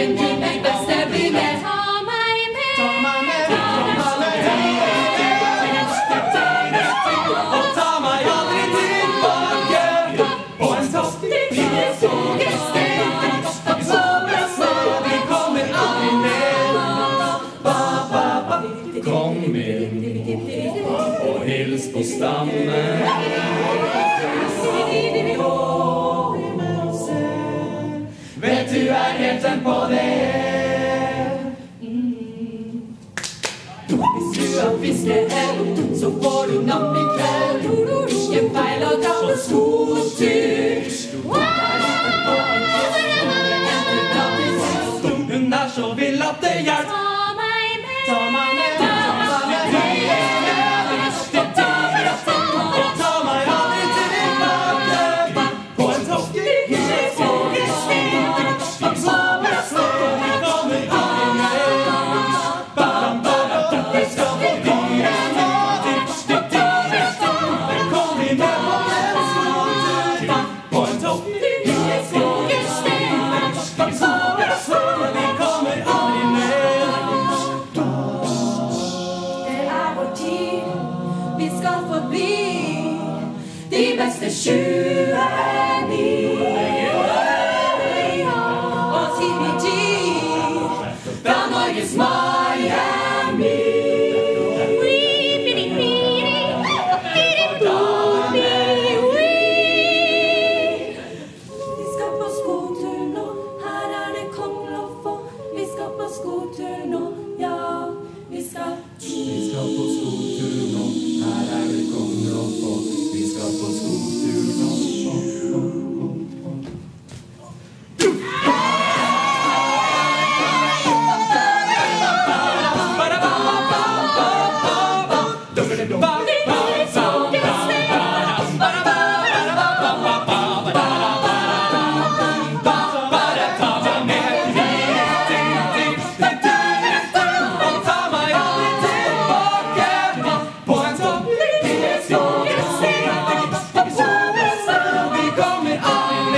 jobben din blir best. Bli med. Ta meg med. Ta meg med. Og ta meg aldri tilbake. På en topp. Vi sover oss nå, vi kommer aldri ned. Ba, ba, ba. Kom inn og hils på stammen. Tent på det. Hvis du har fiskehell, så får du napp i kveld. Ikke feil å dra på skotur. Hun er så vill at det hjelper. Ta meg med, vi skal forbli de beste 29. coming on.